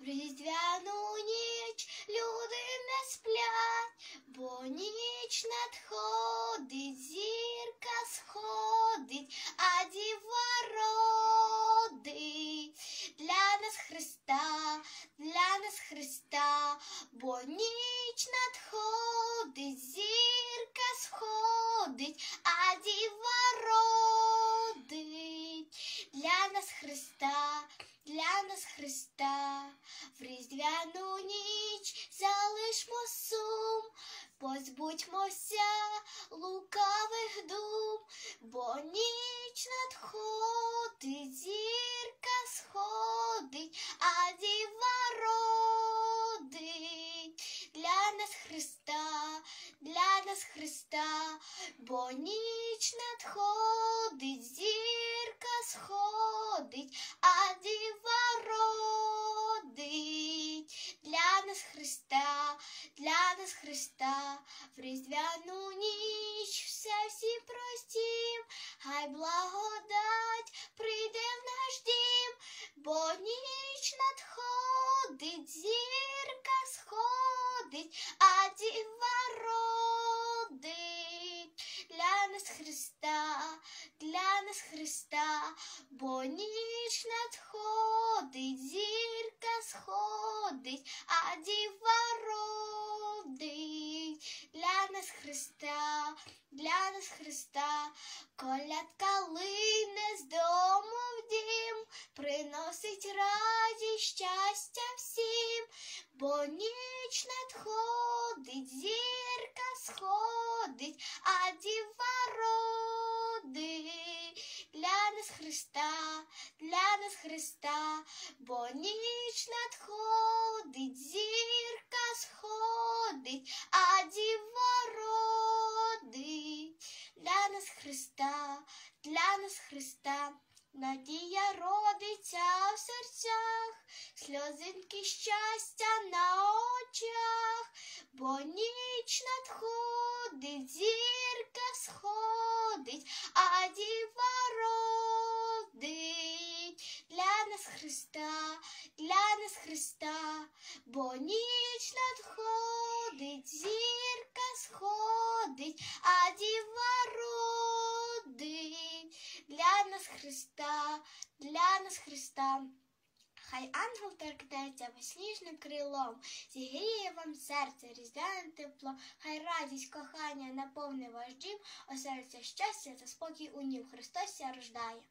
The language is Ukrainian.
В різдвяну ніч люди не сплять, бо ніч надходить, зірка сходить, а діва родить для нас Христа, для нас Христа, бо ніч надходить, зірка сходить, а діва родить для нас Христа, для Нас Христа, в різдвяну ніч залишмо сум, позбудьмося лукавих дум, бо ніч надходить, зірка сходить, а діва родить. Для нас Христа, для нас Христа, бо ніч надходить, зірка сходить, а Христа, для нас Христа, в різдвяну ніч все всі простім, хай благодать прийде в наш дім, бо ніч надходить, зірка сходить, а діва родить. Для нас Христа, для нас Христа, бо ніч надходить, зірка сходить, а діва родить. Для нас Христа, для нас Христа, колядка лине з дому в дім, приносить радість, щастя всім, бо ніч надходить, зірка сходить, а Христа, для нас Христа, бо ніч надходить, зірка сходить, а діва родить для нас Христа, для нас Христа. Надія родиться в серцях, сльозинки щастя на Христа, для нас Христа, бо ніч надходить, зірка сходить, а діва родить для нас Христа, для нас Христа. Хай ангел торкнеться весніжним крилом, зігріє вам серце різдвяне тепло, хай радість кохання наповни ваш дім, оселиться щастя та спокій у нім Христос рождає.